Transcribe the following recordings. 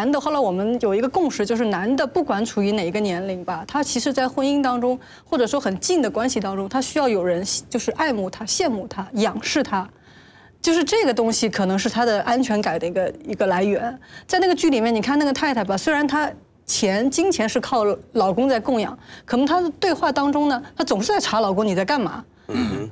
男的，后来我们有一个共识，就是男的不管处于哪一个年龄吧，他其实在婚姻当中，或者说很近的关系当中，他需要有人就是爱慕他、羡慕他、仰视他，就是这个东西可能是他的安全感的一个一个来源。在那个剧里面，你看那个太太吧，虽然她钱金钱是靠老公在供养，可能她的对话当中呢，她总是在查老公你在干嘛，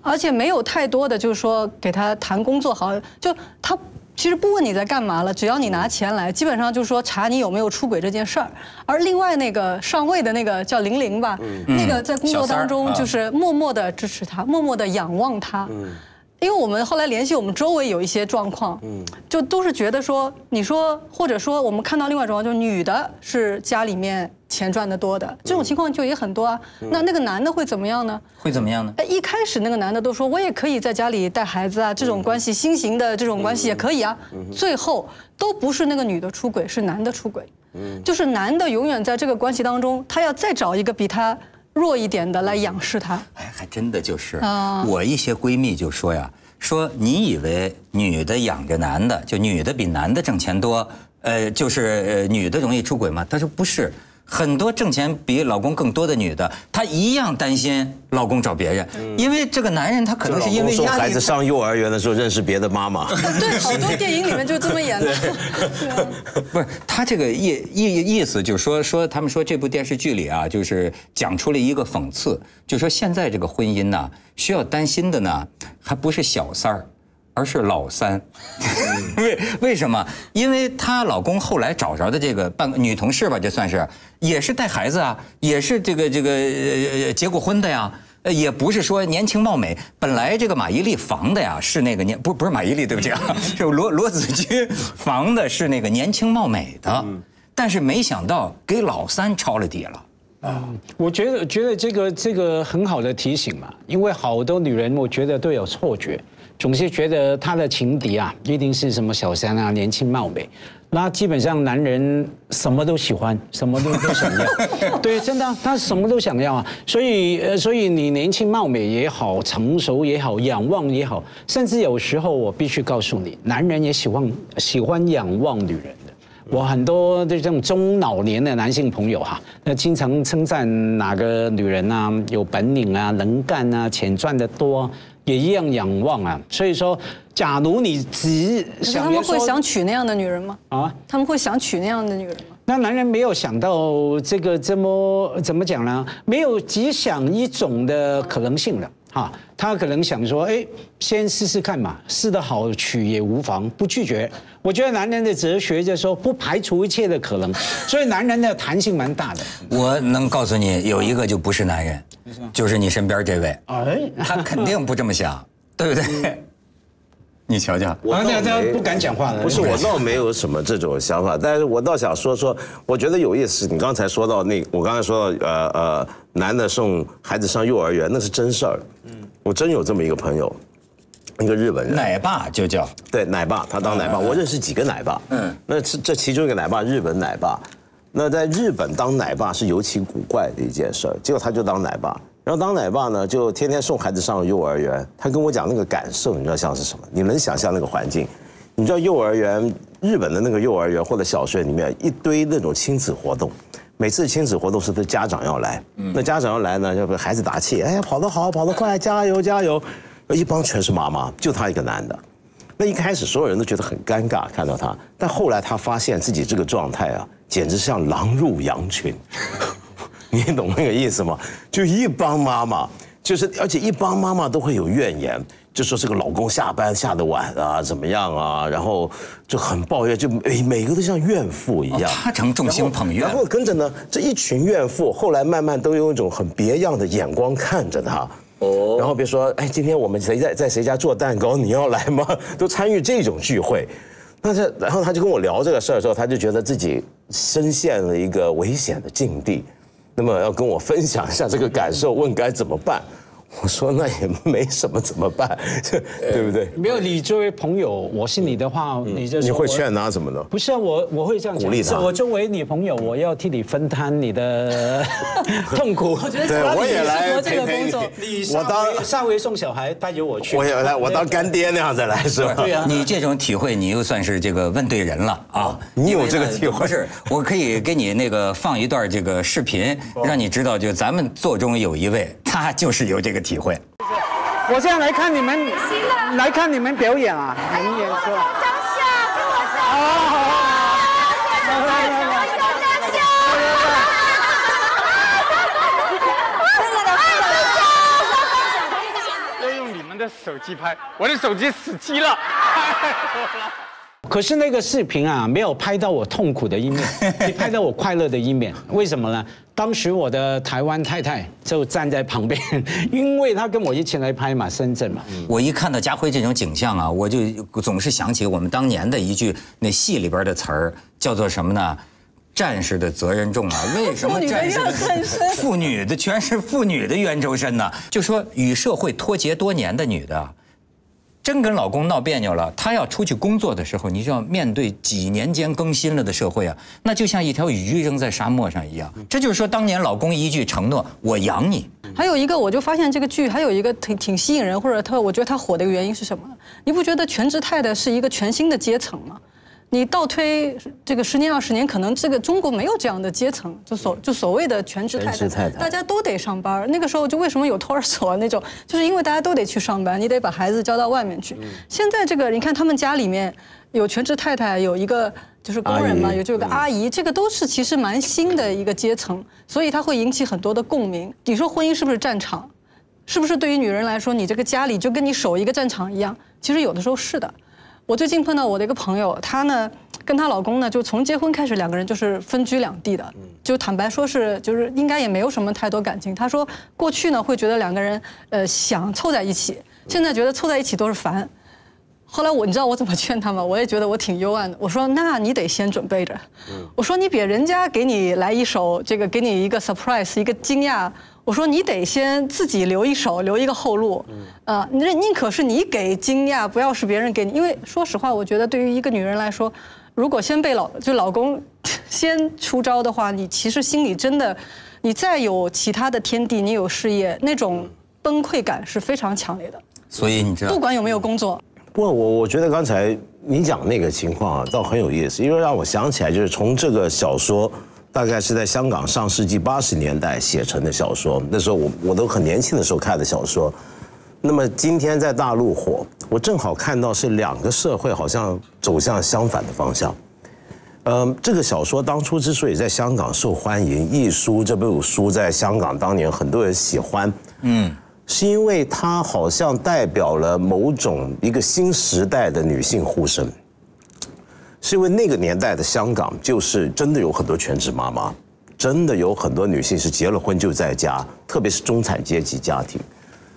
而且没有太多的就是说给他谈工作好，就他。其实不问你在干嘛了，只要你拿钱来，基本上就是说查你有没有出轨这件事儿。而另外那个上位的那个叫玲玲吧，那个在工作当中就是默默的支持他，默默的仰望他。因为我们后来联系我们周围有一些状况，就都是觉得说，你说或者说我们看到另外一种，就是女的是家里面钱赚得多的，这种情况就也很多啊。那那个男的会怎么样呢？会怎么样呢？哎，一开始那个男的都说我也可以在家里带孩子啊，这种关系新型的这种关系也可以啊。最后都不是那个女的出轨，是男的出轨。嗯就是男的永远在这个关系当中，他要再找一个比他。弱一点的来仰视他，哎，还真的就是，我一些闺蜜就说呀，说你以为女的养着男的，就女的比男的挣钱多，呃，就是呃女的容易出轨吗？她说不是。很多挣钱比老公更多的女的，她一样担心老公找别人，因为这个男人他可能是因为压力。孩子上幼儿园的时候认识别的妈妈。对，好多电影里面就这么演的。不是他这个意意意思，就是说说他们说这部电视剧里啊，就是讲出了一个讽刺，就说现在这个婚姻呢，需要担心的呢，还不是小三儿。而是老三，为为什么？因为她老公后来找着的这个办女同事吧，就算是也是带孩子啊，也是这个这个呃结过婚的呀，呃也不是说年轻貌美。本来这个马伊琍防的呀是那个年不不是马伊琍，对不起啊，是罗罗子君防的是那个年轻貌美的，但是没想到给老三抄了底了。啊，我觉得觉得这个这个很好的提醒嘛，因为好多女人我觉得都有错觉。总是觉得他的情敌啊，一定是什么小三啊，年轻貌美，那基本上男人什么都喜欢，什么都都想要，对，真的，他什么都想要啊。所以，呃，所以你年轻貌美也好，成熟也好，仰望也好，甚至有时候我必须告诉你，男人也喜欢喜欢仰望女人的。我很多的这种中老年的男性朋友哈，那经常称赞哪个女人啊，有本领啊，能干啊，钱赚得多。也一样仰望啊，所以说，假如你只想他们会想娶那样的女人吗？啊，他们会想娶那样的女人吗？那男人没有想到这个这么怎么讲呢？没有只想一种的可能性了。哈，他可能想说，哎，先试试看嘛，试得好取也无妨，不拒绝。我觉得男人的哲学就是说，不排除一切的可能，所以男人的弹性蛮大的。我能告诉你，有一个就不是男人，就是你身边这位，哎，他肯定不这么想，对不对？你瞧瞧，我倒不敢讲话了。不是，我倒没有什么这种想法，但是我倒想说说，我觉得有意思。你刚才说到那，我刚才说到，呃呃，男的送孩子上幼儿园，那是真事儿。嗯，我真有这么一个朋友，一个日本人，奶爸就叫对奶爸，他当奶爸，我认识几个奶爸。嗯，那这这其中一个奶爸，日本奶爸，那在日本当奶爸是尤其古怪的一件事儿，结果他就当奶爸。然后当奶爸呢，就天天送孩子上幼儿园。他跟我讲那个感受，你知道像是什么？你能想象那个环境？你知道幼儿园，日本的那个幼儿园或者小学里面一堆那种亲子活动，每次亲子活动是都家长要来，那家长要来呢，要给孩子打气，哎呀跑得好，跑得快，加油加油。一帮全是妈妈，就他一个男的。那一开始所有人都觉得很尴尬，看到他，但后来他发现自己这个状态啊，简直像狼入羊群。你懂那个意思吗？就一帮妈妈，就是而且一帮妈妈都会有怨言，就说这个老公下班下的晚啊，怎么样啊，然后就很抱怨，就每每个都像怨妇一样。他成众星捧月。然后跟着呢，这一群怨妇后来慢慢都用一种很别样的眼光看着他。哦。然后别说，哎，今天我们谁在在谁家做蛋糕，你要来吗？都参与这种聚会。但是，然后他就跟我聊这个事儿的时候，他就觉得自己深陷了一个危险的境地。那么要跟我分享一下这个感受，问该怎么办？我说那也没什么，怎么办？对不对？没有，你作为朋友，我是你的话，你就你会劝他什么呢？不是啊，我我会这样鼓励他是我作为你朋友，我要替你分摊你的 痛苦。我觉得对我也来做这个陪陪工作你你我当下回送小孩带着我去，我也来，我当干爹那样子来是吧？对啊你这种体会，你又算是这个问对人了啊！你有这个体会不是？我可以给你那个放一段这个视频，让你知道，就咱们座中有一位，他就是有这个体会。我现在来看你们，来看你们表演啊，你们演出。张笑，跟我说。好好好。来来来，张笑。要用你们的手机拍，我的手机死机了。可是那个视频啊，没有拍到我痛苦的一面，只拍到我快乐的一面。为什么呢？当时我的台湾太太就站在旁边，因为她跟我一起来拍嘛，深圳嘛。我一看到家辉这种景象啊，我就总是想起我们当年的一句那戏里边的词儿，叫做什么呢？战士的责任重啊！为什么战士怨很深妇女的全是妇女的冤周身呢？就说与社会脱节多年的女的，真跟老公闹别扭了，她要出去工作的时候，你就要面对几年间更新了的社会啊，那就像一条鱼扔在沙漠上一样。这就是说，当年老公一句承诺，我养你，还有一个，我就发现这个剧还有一个挺挺吸引人，或者他我觉得他火的一个原因是什么呢？你不觉得全职太太是一个全新的阶层吗？你倒推这个十年二十年，可能这个中国没有这样的阶层，就所就所谓的全职太太，太太大家都得上班。那个时候就为什么有托儿所啊那种，就是因为大家都得去上班，你得把孩子交到外面去。现在这个你看他们家里面有全职太太，有一个就是工人嘛，阿姨有这个阿姨，这个都是其实蛮新的一个阶层，所以它会引起很多的共鸣。你说婚姻是不是战场？是不是对于女人来说，你这个家里就跟你守一个战场一样？其实有的时候是的。我最近碰到我的一个朋友，她呢跟她老公呢，就从结婚开始，两个人就是分居两地的，就坦白说是就是应该也没有什么太多感情。她说过去呢会觉得两个人呃想凑在一起，现在觉得凑在一起都是烦。后来我你知道我怎么劝他吗？我也觉得我挺幽暗的。我说那你得先准备着。我说你别人家给你来一首，这个给你一个 surprise，一个惊讶。我说你得先自己留一手，留一个后路。呃，宁宁可是你给惊讶，不要是别人给你。因为说实话，我觉得对于一个女人来说，如果先被老就老公 先出招的话，你其实心里真的，你再有其他的天地，你有事业，那种崩溃感是非常强烈的。所以你知道不，管有没有工作，不过我我觉得刚才你讲那个情况啊，倒很有意思，因为让我想起来，就是从这个小说，大概是在香港上世纪八十年代写成的小说，那时候我我都很年轻的时候看的小说。那么今天在大陆火，我正好看到是两个社会好像走向相反的方向。嗯，这个小说当初之所以在香港受欢迎，《一书》这部书在香港当年很多人喜欢，嗯，是因为它好像代表了某种一个新时代的女性呼声。是因为那个年代的香港，就是真的有很多全职妈妈，真的有很多女性是结了婚就在家，特别是中产阶级家庭。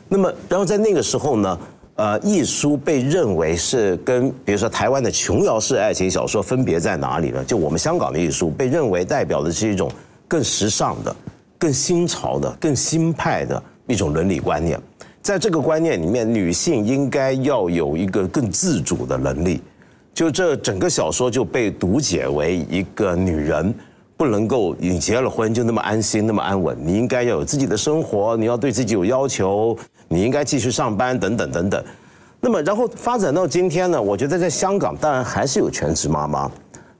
那么，然后在那个时候呢，呃，艺书被认为是跟比如说台湾的琼瑶式爱情小说分别在哪里呢？就我们香港的艺书被认为代表的是一种更时尚的、更新潮的、更新派的一种伦理观念。在这个观念里面，女性应该要有一个更自主的能力。就这整个小说就被读解为一个女人不能够你结了婚就那么安心那么安稳，你应该要有自己的生活，你要对自己有要求，你应该继续上班等等等等。那么然后发展到今天呢，我觉得在香港当然还是有全职妈妈，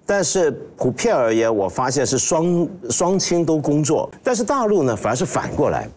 但是普遍而言，我发现是双双亲都工作，但是大陆呢反而是反过来，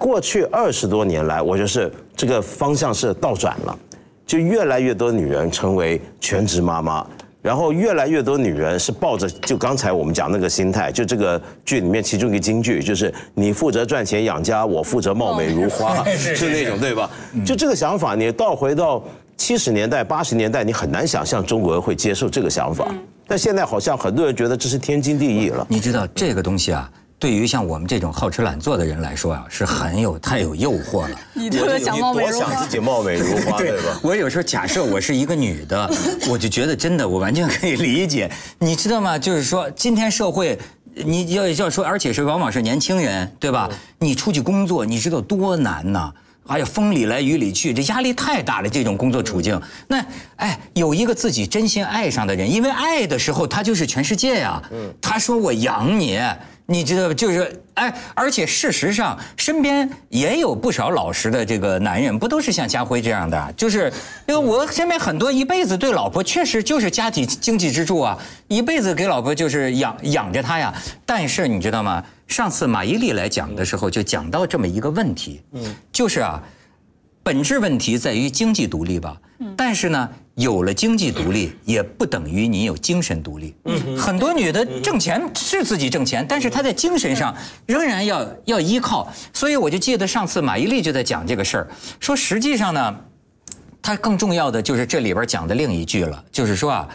过去二十多年来，我觉得是这个方向是倒转了。就越来越多女人成为全职妈妈，然后越来越多女人是抱着就刚才我们讲那个心态，就这个剧里面其中一个金句就是你负责赚钱养家，我负责貌美如花，是那种对吧？就这个想法，你倒回到七十年代、八十年代，你很难想象中国人会接受这个想法，但现在好像很多人觉得这是天经地义了。你知道这个东西啊，对于像我们这种好吃懒做的人来说啊，是很有太有诱惑了。你特别想貌美如花多想自。己貌美如花，对吧？我有时候假设我是一个女的，我就觉得真的，我完全可以理解。你知道吗？就是说，今天社会，你要要说，而且是往往是年轻人，对吧？你出去工作，你知道多难呐。哎呀，风里来雨里去，这压力太大了。这种工作处境，那哎，有一个自己真心爱上的人，因为爱的时候他就是全世界呀。嗯，他说我养你，你知道吧？就是哎，而且事实上身边也有不少老实的这个男人，不都是像家辉这样的？就是因为我身边很多一辈子对老婆确实就是家庭经济支柱啊，一辈子给老婆就是养养着她呀。但是你知道吗？上次马伊琍来讲的时候，就讲到这么一个问题，嗯，就是啊，本质问题在于经济独立吧，嗯，但是呢，有了经济独立，也不等于你有精神独立，嗯，很多女的挣钱是自己挣钱，但是她在精神上仍然要要依靠，所以我就记得上次马伊琍就在讲这个事儿，说实际上呢，她更重要的就是这里边讲的另一句了，就是说啊，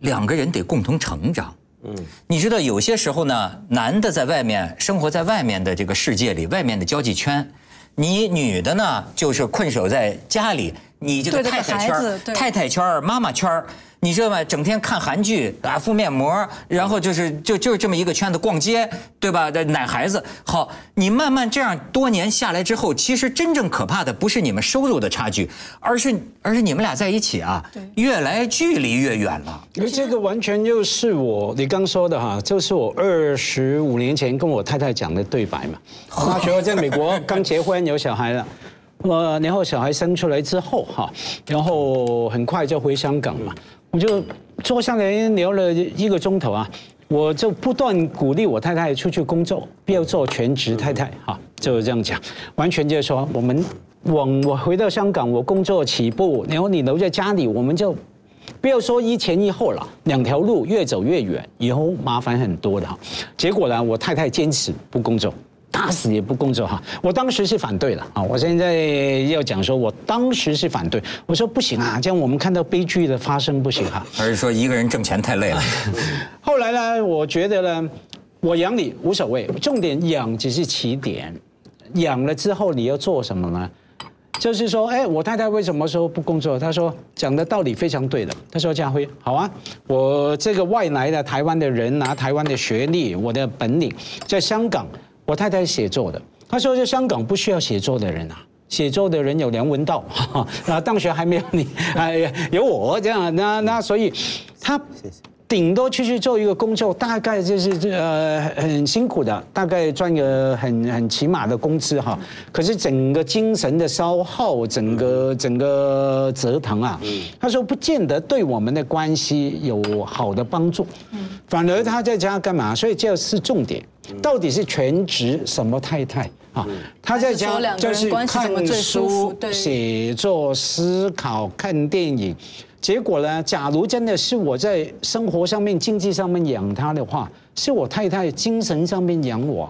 两个人得共同成长。嗯，你知道有些时候呢，男的在外面生活在外面的这个世界里，外面的交际圈，你女的呢就是困守在家里，你这个太太圈太太圈妈妈圈你知道吗？整天看韩剧啊，敷面膜，然后就是就就是这么一个圈子逛街，对吧？奶孩子。好，你慢慢这样多年下来之后，其实真正可怕的不是你们收入的差距，而是而是你们俩在一起啊，越来距离越远了。因为这个完全就是我你刚说的哈，就是我二十五年前跟我太太讲的对白嘛。那时候在美国刚结婚有小孩了，呃，然后小孩生出来之后哈，然后很快就回香港嘛。我就坐下来聊了一个钟头啊，我就不断鼓励我太太出去工作，不要做全职太太哈，就这样讲，完全就是说我们往我回到香港，我工作起步，然后你留在家里，我们就不要说一前一后了，两条路越走越远，以后麻烦很多的哈。结果呢，我太太坚持不工作。打死也不工作哈！我当时是反对的啊！我现在要讲说，我当时是反对。我说不行啊，这样我们看到悲剧的发生不行哈。而是说一个人挣钱太累了？后来呢，我觉得呢，我养你无所谓，重点养只是起点。养了之后你要做什么呢？就是说，哎，我太太为什么说不工作？她说讲的道理非常对的。她说家辉，好啊，我这个外来的台湾的人拿台湾的学历，我的本领在香港。我太太是写作的，她说在香港不需要写作的人啊，写作的人有梁文道，啊，大学还没有你，哎，有我这样，那那所以，他。顶多去去做一个工作，大概就是这呃很辛苦的，大概赚个很很起码的工资哈。可是整个精神的消耗，整个整个折腾啊，他说不见得对我们的关系有好的帮助。反而他在家干嘛？所以这是重点，到底是全职什么太太啊？他在家就是看书、写作、思考、看电影。结果呢？假如真的是我在生活上面、经济上面养他的话，是我太太精神上面养我。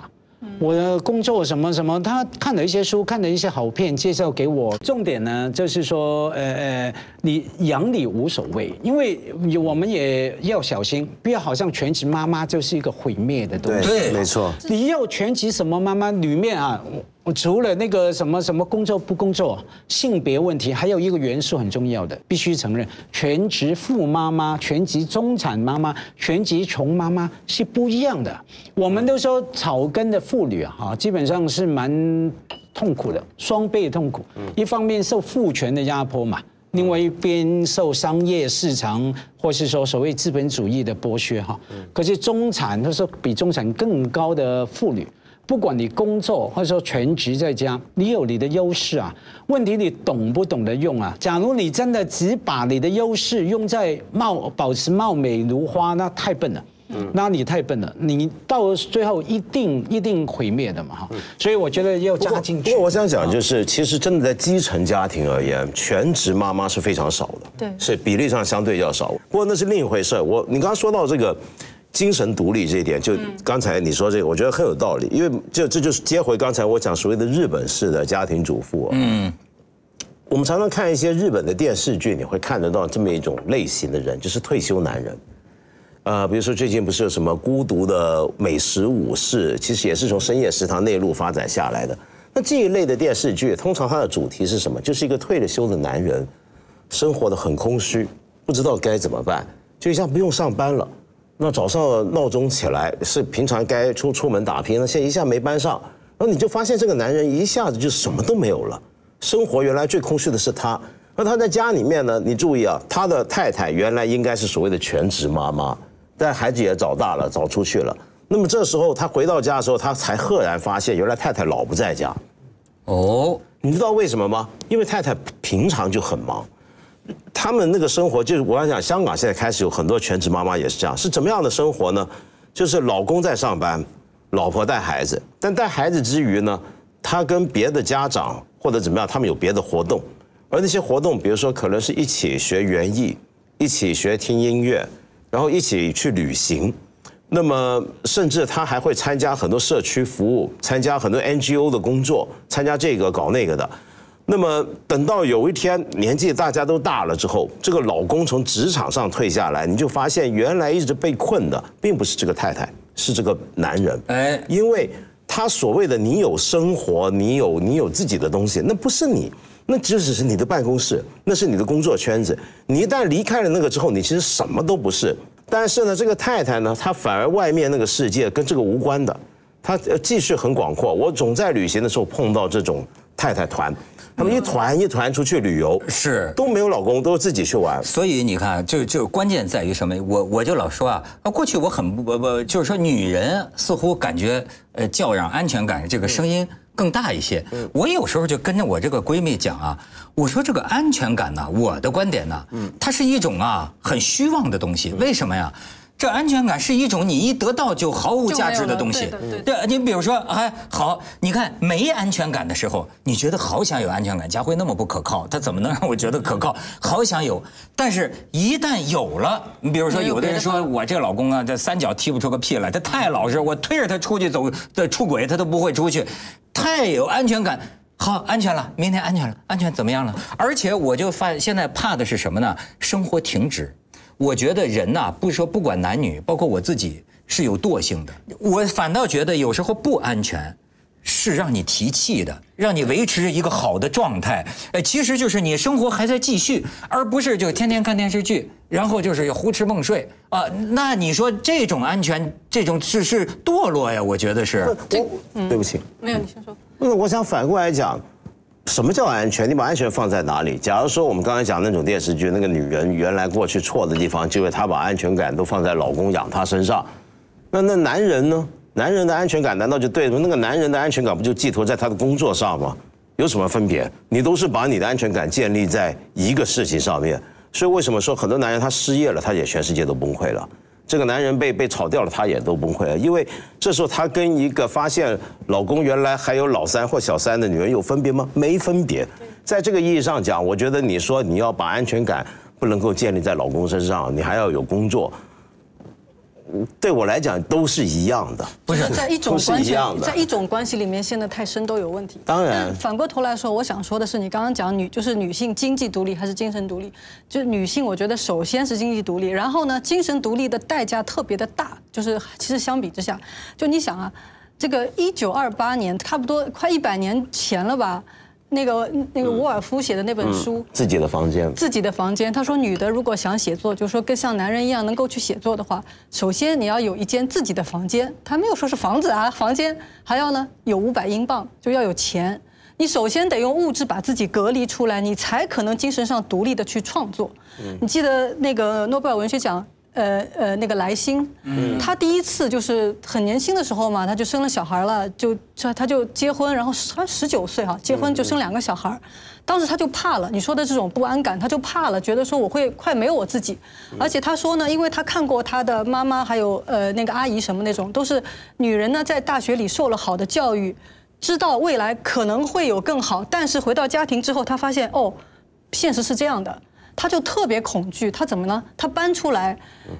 我的工作什么什么，他看了一些书，看了一些好片，介绍给我。重点呢，就是说，呃呃，你养你无所谓，因为我们也要小心，不要好像全职妈妈就是一个毁灭的东西。对，没错。你要全职什么妈妈里面啊？我除了那个什么什么工作不工作，性别问题，还有一个元素很重要的，必须承认，全职富妈妈、全职中产妈妈、全职穷妈妈是不一样的。我们都说草根的妇女啊，哈，基本上是蛮痛苦的，双倍痛苦。一方面受父权的压迫嘛，另外一边受商业市场或是说所谓资本主义的剥削哈。可是中产，他说比中产更高的妇女。不管你工作或者说全职在家，你有你的优势啊。问题你懂不懂得用啊？假如你真的只把你的优势用在貌保持貌美如花，那太笨了。嗯，那你太笨了，你到最后一定一定毁灭的嘛哈。所以我觉得要加进去。不过我想讲就是，其实真的在基层家庭而言，全职妈妈是非常少的。对，是比例上相对要少。不过那是另一回事。我你刚刚说到这个。精神独立这一点，就刚才你说这个，我觉得很有道理，因为这这就是接回刚才我讲所谓的日本式的家庭主妇。嗯，我们常常看一些日本的电视剧，你会看得到这么一种类型的人，就是退休男人。呃，比如说最近不是有什么孤独的美食武士，其实也是从深夜食堂内陆发展下来的。那这一类的电视剧，通常它的主题是什么？就是一个退了休的男人，生活的很空虚，不知道该怎么办，就像不用上班了。那早上闹钟起来是平常该出出门打拼，了现在一下没班上，然后你就发现这个男人一下子就什么都没有了，生活原来最空虚的是他。那他在家里面呢？你注意啊，他的太太原来应该是所谓的全职妈妈，但孩子也长大了，早出去了。那么这时候他回到家的时候，他才赫然发现，原来太太老不在家。哦，你知道为什么吗？因为太太平常就很忙，他们那个生活就是我想讲，香港现在开始有很多全职妈妈也是这样，是怎么样的生活呢？就是老公在上班，老婆带孩子，但带孩子之余呢，他跟别的家长或者怎么样，他们有别的活动，而那些活动，比如说可能是一起学园艺，一起学听音乐，然后一起去旅行。那么，甚至他还会参加很多社区服务，参加很多 NGO 的工作，参加这个搞那个的。那么，等到有一天年纪大家都大了之后，这个老公从职场上退下来，你就发现原来一直被困的，并不是这个太太，是这个男人。哎，因为他所谓的你有生活，你有你有自己的东西，那不是你，那只只是你的办公室，那是你的工作圈子。你一旦离开了那个之后，你其实什么都不是。但是呢，这个太太呢，她反而外面那个世界跟这个无关的，她呃继续很广阔。我总在旅行的时候碰到这种太太团，他们一团一团出去旅游，是都没有老公，都是自己去玩。所以你看，就就关键在于什么？我我就老说啊，啊，过去我很不不不，就是说女人似乎感觉呃叫嚷安全感这个声音更大一些。我有时候就跟着我这个闺蜜讲啊，我说这个安全感呢，我的观点呢，它是一种啊很虚妄的东西。为什么呀？这安全感是一种你一得到就毫无价值的东西对对，你比如说，哎，好，你看没安全感的时候，你觉得好想有安全感。佳慧那么不可靠，他怎么能让我觉得可靠？好想有，但是一旦有了，你比如说，有有的人说我这老公啊，这三脚踢不出个屁来，他太老实，我推着他出去走的出轨，他都不会出去，太有安全感。好，安全了，明天安全了，安全怎么样了？而且我就发现在怕的是什么呢？生活停止。我觉得人呐、不是说不管男女，包括我自己是有惰性的。我反倒觉得有时候不安全，是让你提气的，让你维持一个好的状态。呃，其实就是你生活还在继续，而不是就天天看电视剧，然后就是胡吃梦睡啊。那你说这种安全，这种是是堕落呀？我觉得是。我对不起，没有，你先说。那我想反过来讲，什么叫安全？你把安全放在哪里？假如说我们刚才讲那种电视剧，那个女人原来过去错的地方，就是她把安全感都放在老公养她身上。那那男人呢？男人的安全感难道就对吗？那个男人的安全感不就寄托在他的工作上吗？有什么分别？你都是把你的安全感建立在一个事情上面。所以为什么说很多男人他失业了，他也全世界都崩溃了？这个男人被被炒掉了，他也都崩溃了，因为这时候他跟一个发现老公原来还有老三或小三的女人有分别吗？没分别。在这个意义上讲，我觉得你说你要把安全感不能够建立在老公身上，你还要有工作，对我来讲都是一样的。不是在一种关系在一种关系里面陷得太深都有问题。当然反过头来说，我想说的是，你刚刚讲女就是女性经济独立还是精神独立？就是女性，我觉得首先是经济独立，然后呢，精神独立的代价特别的大。就是其实相比之下，就你想啊，这个一九二八年，差不多快一百年前了吧？那个那个沃尔夫写的那本书，自己的房间，自己的房间。他说，女的如果想写作，就是说跟像男人一样能够去写作的话，首先你要有一间自己的房间。他没有说是房子啊，房间还要呢有五百英镑，就要有钱。你首先得用物质把自己隔离出来，你才可能精神上独立的去创作。你记得那个诺贝尔文学奖？呃呃，那个莱辛，他第一次就是很年轻的时候嘛，他就生了小孩了，就他他就结婚，然后他十九岁哈，结婚就生两个小孩，当时他就怕了，你说的这种不安感，他就怕了，觉得说我会快没有我自己，而且他说呢，因为他看过他的妈妈还有呃那个阿姨什么那种，都是女人呢，在大学里受了好的教育，知道未来可能会有更好，但是回到家庭之后，他发现哦，现实是这样的。他就特别恐惧，他怎么呢？他搬出来，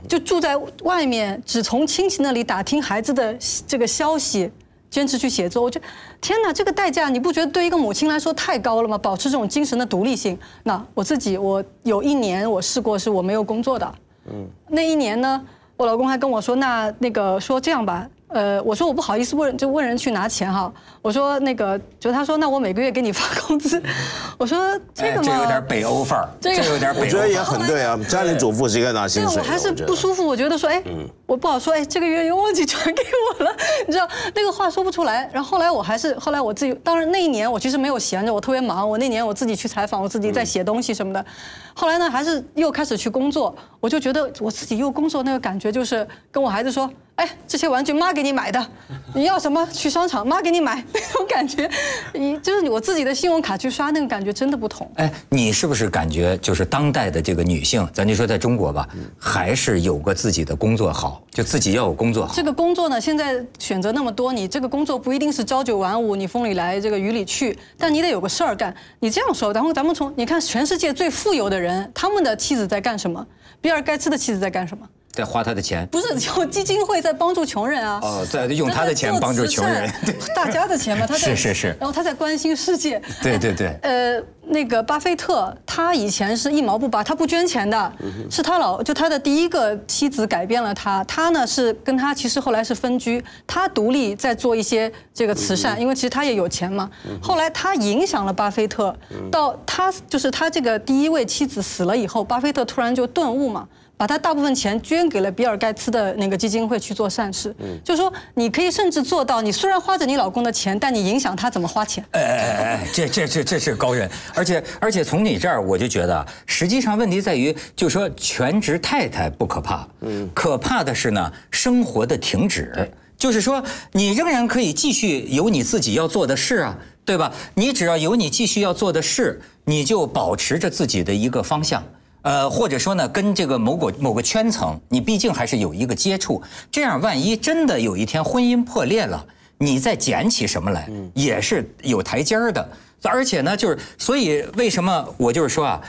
就住在外面，只从亲戚那里打听孩子的这个消息，坚持去写作。我觉得，天哪，这个代价你不觉得对一个母亲来说太高了吗？保持这种精神的独立性。那我自己，我有一年我试过是我没有工作的，嗯，那一年呢，我老公还跟我说，那那个说这样吧。呃，我说我不好意思问，就问人去拿钱哈。我说那个，就他说那我每个月给你发工资。我说这个吗这有点北欧范儿，这个有点北欧我觉得也。很对啊，家庭主妇是应该拿薪对，水的。我还是不舒服。我觉得说，哎，我不好说，哎，这个月又忘记转给我了，你知道那个话说不出来。然后后来我还是后来我自己，当然那一年我其实没有闲着，我特别忙。我那年我自己去采访，我自己在写东西什么的。后来呢，还是又开始去工作，我就觉得我自己又工作那个感觉就是跟我孩子说，哎，这些玩具妈给你买的，你要什么去商场妈给你买，那种感觉，你就是我自己的信用卡去刷那个感觉真的不同。哎，你是不是感觉就是当代的这个女性，咱就说在中国吧，还是有个自己的工作好，就自己要有工作好这。个工作呢，现在选择那么多，你这个工作不一定是朝九晚五，你风里来这个雨里去，但你得有个事儿干。你这样说，然后咱们从你看全世界最富有的人，他们的妻子在干什么？比尔盖茨的妻子在干什么？在花他的钱。不是有基金会在帮助穷人啊？哦，在用他的钱帮助穷人。对，大家的钱嘛，他在是是是然后他在关心世界。对对对呃，那个巴菲特，他以前是一毛不拔，他不捐钱的，是他老就他的第一个妻子改变了他。他呢是跟他其实后来是分居，他独立在做一些这个慈善，因为其实他也有钱嘛。后来他影响了巴菲特，到他就是他这个第一位妻子死了以后，巴菲特突然就顿悟嘛。把他大部分钱捐给了比尔盖茨的那个基金会去做善事，就是说你可以甚至做到，你虽然花着你老公的钱，但你影响他怎么花钱。哎哎哎哎，这这这这是高人，而且而且从你这儿我就觉得，实际上问题在于，就说全职太太不可怕，嗯，可怕的是呢，生活的停止。就是说，你仍然可以继续有你自己要做的事啊，对吧？你只要有你继续要做的事，你就保持着自己的一个方向。呃，或者说呢，跟这个某个某个圈层，你毕竟还是有一个接触。这样，万一真的有一天婚姻破裂了，你再捡起什么来，也是有台阶儿的。而且呢，就是所以为什么我就是说啊，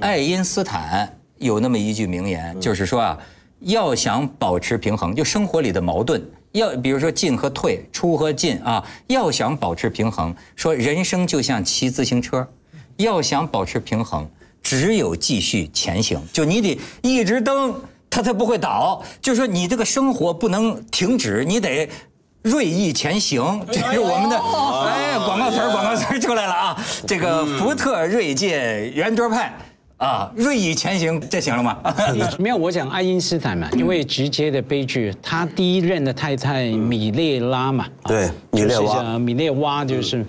爱因斯坦有那么一句名言，就是说啊，要想保持平衡，就生活里的矛盾，要比如说进和退、出和进啊，要想保持平衡，说人生就像骑自行车，要想保持平衡。只有继续前行，就你得一直蹬，它才不会倒。就说你这个生活不能停止，你得锐意前行。这是我们的哎，广告词儿，广告词儿出来了啊！这个福特锐界圆桌派啊，锐意前行，这行了吗？没有，我讲爱因斯坦嘛，因为直接的悲剧，他第一任的太太米列拉嘛，对米列娃米列娃就是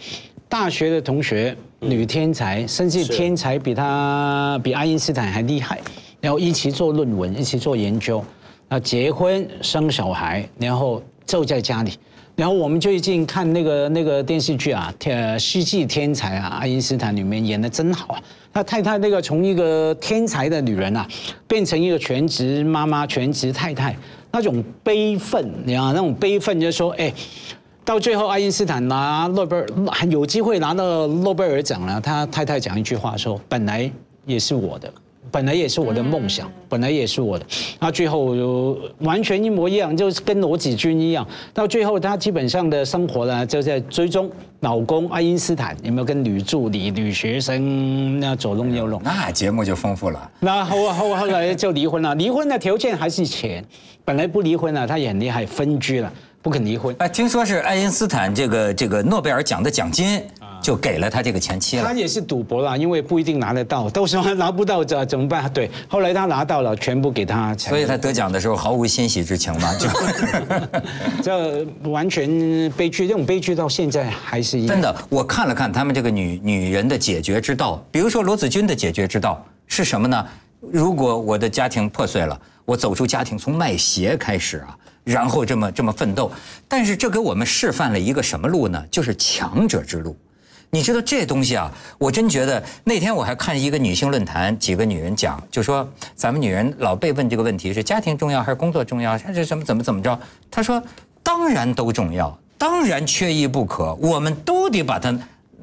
大学的同学，女天才，甚至天才比她比爱因斯坦还厉害，然后一起做论文，一起做研究，啊，结婚生小孩，然后就在家里。然后我们最近看那个那个电视剧啊，天世纪天才啊，爱因斯坦里面演的真好啊。他太太那个从一个天才的女人啊，变成一个全职妈妈、全职太太，那种悲愤，你知道那种悲愤就是说，哎，到最后爱因斯坦拿诺贝尔还有机会拿到诺贝尔奖了，他太太讲一句话说，本来也是我的。本来也是我的梦想，本来也是我的，那最后就完全一模一样，就是跟罗子君一样。到最后，他基本上的生活呢，就在追踪老公爱因斯坦有没有跟女助理、女学生那左弄右弄。那节目就丰富了。那后后后来就离婚了，离婚的条件还是钱，本来不离婚了，他也很厉害，分居了，不肯离婚。哎，听说是爱因斯坦这个这个诺贝尔奖的奖金，就给了他这个前妻了。他也是赌博啦，因为不一定拿得到，到时候拿不到怎怎么办？对，后来他拿到了，全部给他。所以他得奖的时候毫无欣喜之情嘛，就 这完全悲剧，这种悲剧到现在还是一样真的。我看了看他们这个女女人的解决之道，比如说罗子君的解决之道是什么呢？如果我的家庭破碎了，我走出家庭，从卖鞋开始啊，然后这么这么奋斗，但是这给我们示范了一个什么路呢？就是强者之路。你知道这东西啊，我真觉得那天我还看一个女性论坛，几个女人讲，就说咱们女人老被问这个问题是家庭重要还是工作重要，还是什么怎么怎么着？她说当然都重要，当然缺一不可，我们都得把它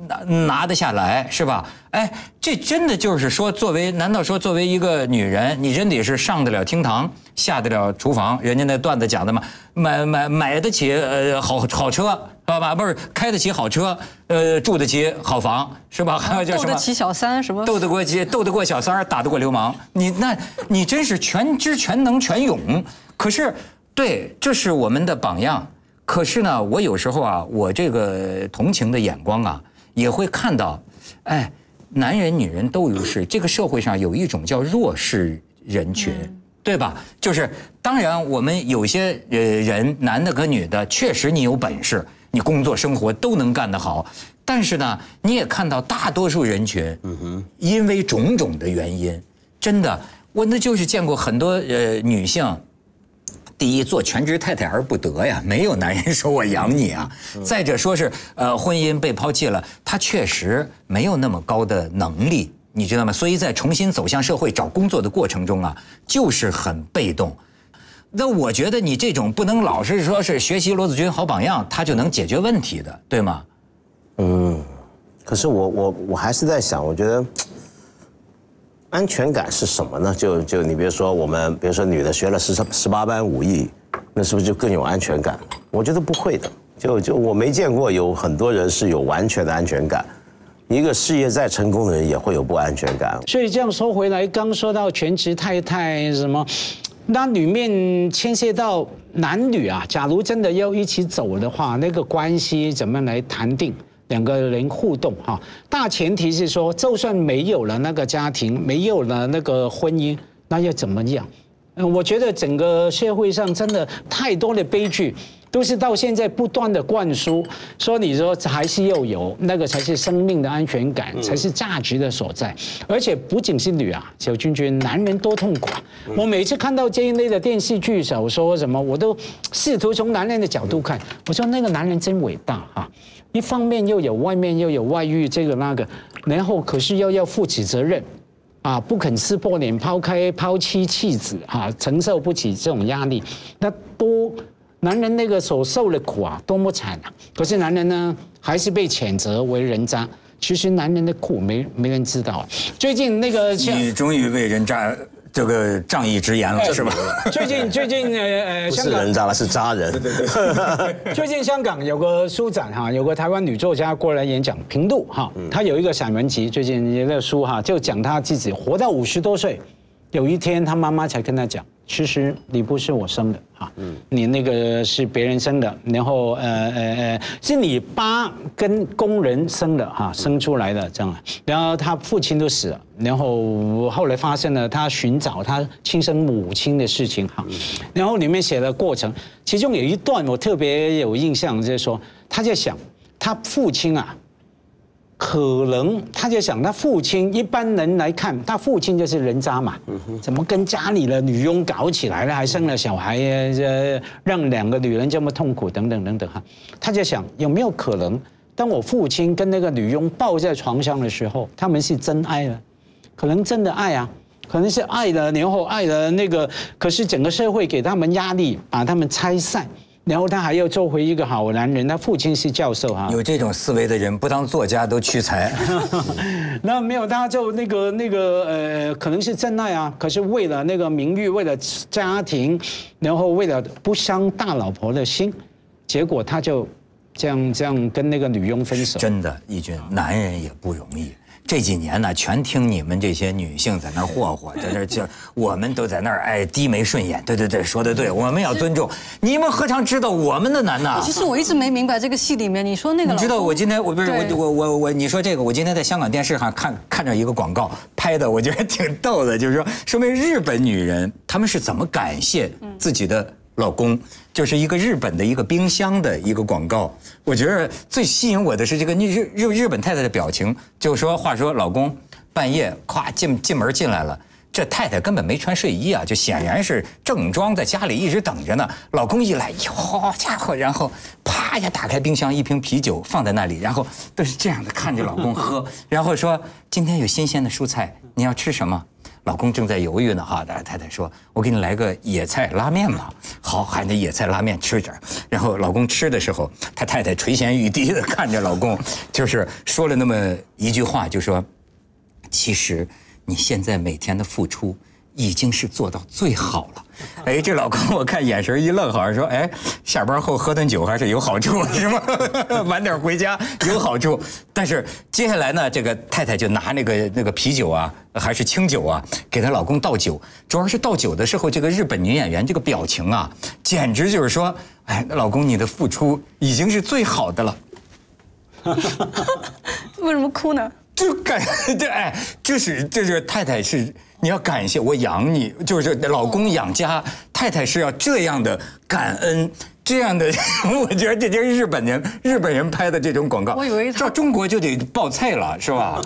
拿拿得下来，是吧？哎，这真的就是说，作为难道说作为一个女人，你真得是上得了厅堂，下得了厨房？人家那段子讲的嘛，买买买得起呃好好车，知道吧？不是开得起好车，呃住得起好房，是吧？还有 叫什么？斗得起小三什么？斗得过街，斗得过小三儿，打得过流氓。你那，你真是全知全能全勇。可是，对，这是我们的榜样。可是呢，我有时候啊，我这个同情的眼光啊，也会看到，哎，男人女人都如是。这个社会上有一种叫弱势人群，对吧？就是当然，我们有些呃人，男的和女的，确实你有本事，你工作生活都能干得好。但是呢，你也看到大多数人群，嗯哼，因为种种的原因，真的，我那就是见过很多呃女性。第一，做全职太太而不得呀，没有男人说我养你啊。再者说是，呃，婚姻被抛弃了，他确实没有那么高的能力，你知道吗？所以在重新走向社会找工作的过程中啊，就是很被动。那我觉得你这种不能老是说是学习罗子君好榜样，他就能解决问题的，对吗？嗯，可是我我我还是在想，我觉得安全感是什么呢？就就你比如说我们，比如说女的学了十十八般武艺，那是不是就更有安全感？我觉得不会的，就就我没见过有很多人是有完全的安全感。一个事业再成功的人也会有不安全感。所以这样说回来，刚说到全职太太什么，那里面牵涉到男女啊，假如真的要一起走的话，那个关系怎么来谈定？两个人互动哈，大前提是说，就算没有了那个家庭，没有了那个婚姻，那又怎么样？嗯，我觉得整个社会上真的太多的悲剧，都是到现在不断的灌输，说你说还是要有那个才是生命的安全感，才是价值的所在。而且不仅是女啊，小君君，男人多痛苦啊！我每次看到这一类的电视剧、小说什么，我都试图从男人的角度看，我说那个男人真伟大哈。一方面又有外面又有外遇这个那个，然后可是又要负起责任，啊，不肯撕破脸，抛开抛妻弃子啊，承受不起这种压力，那多男人那个所受的苦啊，多么惨啊！可是男人呢，还是被谴责为人渣。其实男人的苦没没人知道。最近那个你终于为人渣。这个仗义直言了，是吧？最近最近呃呃，不是人渣了，是渣人。对对对。最近香港有个书展哈，有个台湾女作家过来演讲，平度哈，她有一个散文集，最近一个书哈，就讲她自己活到五十多岁，有一天她妈妈才跟她讲。其实你不是我生的哈，你那个是别人生的，然后呃呃呃，是你爸跟工人生的哈，生出来的这样，然后他父亲都死了，然后后来发生了他寻找他亲生母亲的事情哈，然后里面写的过程，其中有一段我特别有印象，就是说他在想他父亲啊。可能他就想，他父亲一般人来看，他父亲就是人渣嘛，怎么跟家里的女佣搞起来了，还生了小孩，呃，让两个女人这么痛苦，等等等等哈。他就想，有没有可能，当我父亲跟那个女佣抱在床上的时候，他们是真爱了，可能真的爱啊，可能是爱的，然后爱的那个，可是整个社会给他们压力，把他们拆散。然后他还要做回一个好男人，他父亲是教授哈。有这种思维的人，不当作家都屈才。那没有，他就那个那个呃，可能是真爱啊。可是为了那个名誉，为了家庭，然后为了不伤大老婆的心，结果他就这样这样跟那个女佣分手。真的，义军，男人也不容易。这几年呢，全听你们这些女性在那霍霍，在那叫我们都在那儿哎低眉顺眼。对对对，说的对，我们要尊重。你们何尝知道我们的难呢？其实我一直没明白这个戏里面，你说那个，你知道我今天我不是我我我我你说这个，我今天在香港电视上看看着一个广告拍的，我觉得挺逗的，就是说说明日本女人她们是怎么感谢自己的。老公就是一个日本的一个冰箱的一个广告，我觉得最吸引我的是这个日日日本太太的表情，就说话说老公半夜咵进进门进来了，这太太根本没穿睡衣啊，就显然是正装在家里一直等着呢。老公一来，好家伙，然后啪一下打开冰箱，一瓶啤酒放在那里，然后都是这样的看着老公喝，然后说今天有新鲜的蔬菜，你要吃什么？老公正在犹豫呢，哈，太太说：“我给你来个野菜拉面吧。”好，喊那野菜拉面吃着。然后老公吃的时候，他太太垂涎欲滴的看着老公，就是说了那么一句话，就说：“其实你现在每天的付出，已经是做到最好了。哎，这老公我看眼神一愣，好像说，哎，下班后喝顿酒还是有好处，是吗？晚点回家有好处。但是接下来呢，这个太太就拿那个那个啤酒啊，还是清酒啊，给她老公倒酒。主要是倒酒的时候，这个日本女演员这个表情啊，简直就是说，哎，老公你的付出已经是最好的了。为什么哭呢？就感 对，哎，就是就是太太是你要感谢我养你，就是老公养家，太太是要这样的感恩，这样的，我觉得这就是日本人日本人拍的这种广告。我以为到中国就得报菜了，是吧？